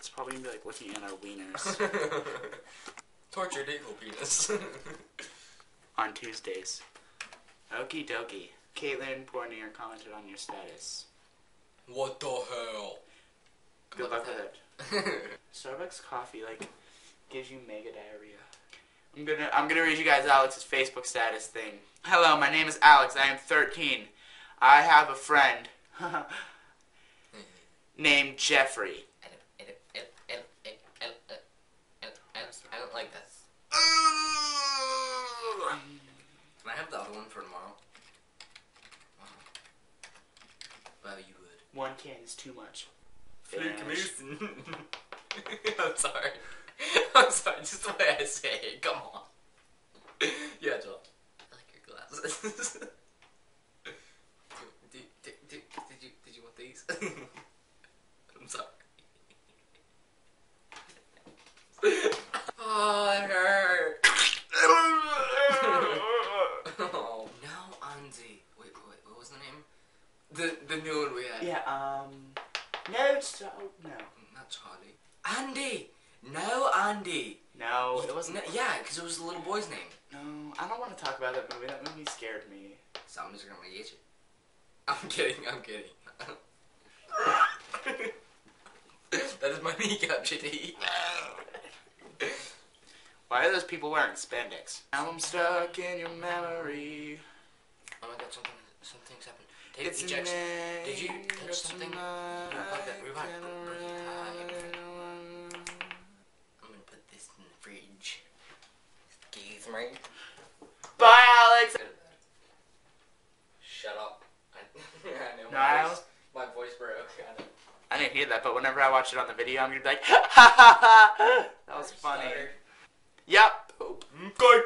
It's probably gonna be like looking at our wieners Tortured eagle penis. on Tuesdays. Okie dokie. Caitlin Pornier commented on your status. what the hell? Good luck with it. Starbucks coffee like gives you mega diarrhea. I'm gonna I'm gonna read you guys Alex's Facebook status thing. Hello, my name is Alex. I am 13. I have a friend named Geoffrey. I don't, I don't, I don't, I don't, I don't, I don't, I don't, I don't like. Can I have the other one for tomorrow? Wow. Well, you would. One can is too much. Fluke Finish. I'm sorry. I'm sorry, just the way I say it. Come on. Yeah, Joel. I like your glasses. do, do, do, do, did you did you want these? I'm sorry. oh, it hurt. oh no, Andy. Wait, wait, what was the name? The the new one we had. yeah, um No it's oh, no. Not Charlie. Andy! No, Andy! No, it wasn't No, yeah, because it was the little boy's name. No, I don't want to talk about that movie. That movie scared me. Someone's gonna get you. I'm kidding, I'm kidding. that is my kneecap, JD. Why are those people wearing spandex? Now I'm stuck in your memory. Oh my god, something, something's happened. Take It's ejection. Did you touch something? mine. Revive that, revive, I can't revive. remember. I'm gonna put this in the fridge. Excuse me. Bye, Alex. Shut up. I, know No, my, voice, my voice broke. I. I didn't hear that, but whenever I watch it on the video, I'm gonna be like, ha ha ha. That was funny. Yep. Okay.